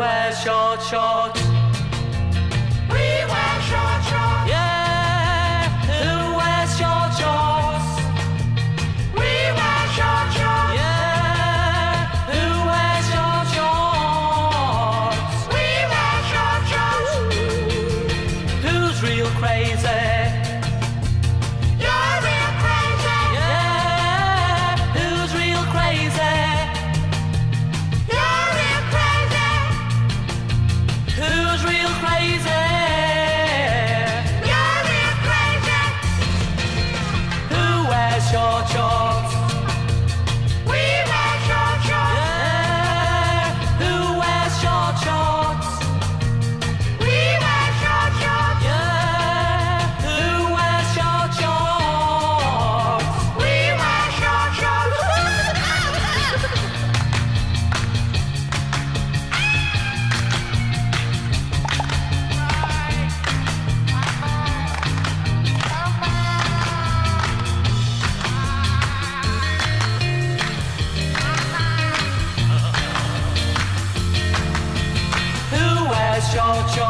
were short, shorts? We wear short, short. Yeah, who wears short, shorts? We wear short, short. Yeah, who wears short, shorts? We wear short, short. Who's real crazy? cha cha. march on.